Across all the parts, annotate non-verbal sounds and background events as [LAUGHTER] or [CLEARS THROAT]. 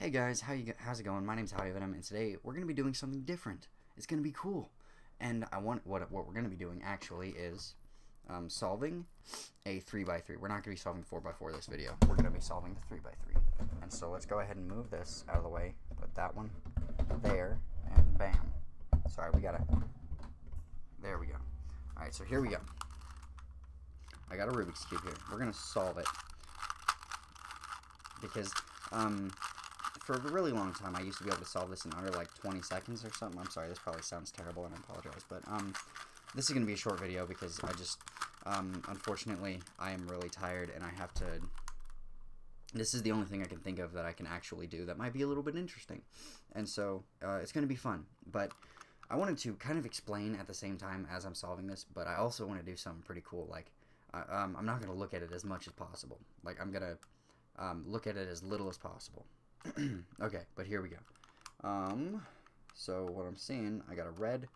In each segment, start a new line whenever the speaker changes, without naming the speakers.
Hey guys, how you how's it going? My name's Howie Venom, and today we're gonna be doing something different. It's gonna be cool, and I want what what we're gonna be doing actually is um, solving a three x three. We're not gonna be solving four x four this video. We're gonna be solving the three x three. And so let's go ahead and move this out of the way. Put that one there, and bam. Sorry, we gotta. There we go. All right, so here we go. I got a Rubik's cube here. We're gonna solve it because um, for a really long time, I used to be able to solve this in under like 20 seconds or something. I'm sorry, this probably sounds terrible, and I apologize. But um, this is going to be a short video because I just, um, unfortunately, I am really tired, and I have to... This is the only thing I can think of that I can actually do that might be a little bit interesting. And so, uh, it's going to be fun. But I wanted to kind of explain at the same time as I'm solving this, but I also want to do something pretty cool. Like, uh, um, I'm not going to look at it as much as possible. Like, I'm going to um, look at it as little as possible. [CLEARS THROAT] okay, but here we go. Um, so what I'm seeing, I got a red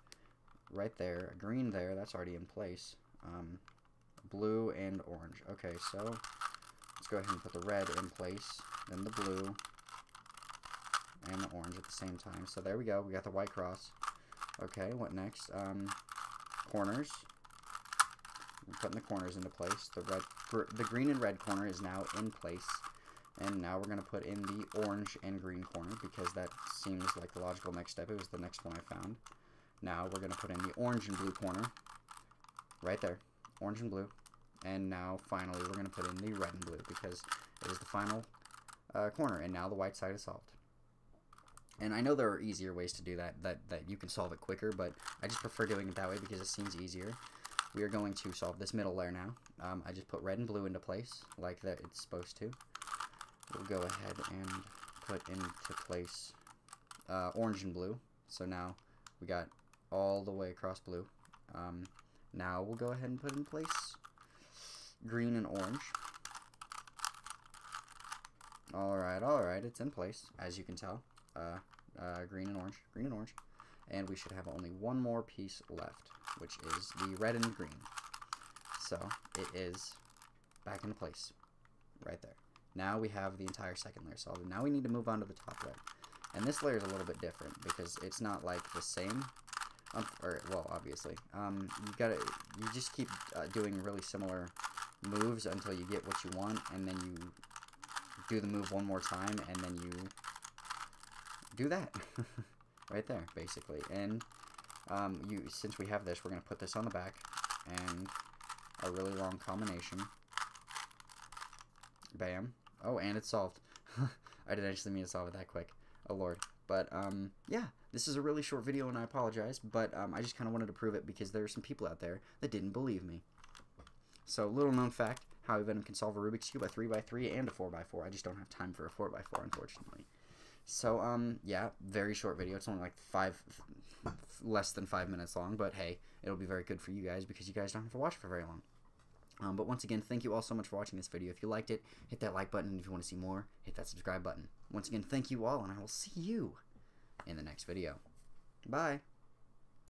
right there, a green there, that's already in place. Um, blue and orange. Okay, so let's go ahead and put the red in place, then the blue, and the orange at the same time. So there we go, we got the white cross. Okay, what next? Um, corners. I'm putting the corners into place. The red, the green and red corner is now in place. And now we're going to put in the orange and green corner because that seems like the logical next step. It was the next one I found. Now we're going to put in the orange and blue corner. Right there. Orange and blue. And now finally we're going to put in the red and blue because it is the final uh, corner. And now the white side is solved. And I know there are easier ways to do that, that, that you can solve it quicker, but I just prefer doing it that way because it seems easier. We are going to solve this middle layer now. Um, I just put red and blue into place like that it's supposed to we'll go ahead and put into place uh, orange and blue. So now we got all the way across blue. Um, now we'll go ahead and put in place green and orange. Alright, alright, it's in place, as you can tell. Uh, uh, green and orange, green and orange. And we should have only one more piece left, which is the red and green. So, it is back into place, right there. Now we have the entire second layer solved. Now we need to move on to the top layer. And this layer is a little bit different because it's not like the same. Um, or, well, obviously. Um, you gotta, you just keep uh, doing really similar moves until you get what you want, and then you do the move one more time, and then you do that. [LAUGHS] right there, basically. And um, you, since we have this, we're going to put this on the back, and a really long combination. Bam. Oh, and it's solved. [LAUGHS] I didn't actually mean to solve it that quick. Oh, Lord. But, um, yeah, this is a really short video, and I apologize, but um, I just kind of wanted to prove it because there are some people out there that didn't believe me. So, little known fact, Howie Venom can solve a Rubik's Cube, a 3x3 and a 4x4. I just don't have time for a 4x4, unfortunately. So, um, yeah, very short video. It's only like five, [LAUGHS] less than five minutes long, but hey, it'll be very good for you guys because you guys don't have to watch for very long. Um, but once again, thank you all so much for watching this video. If you liked it, hit that like button. And If you want to see more, hit that subscribe button. Once again, thank you all, and I will see you in the next video. Bye.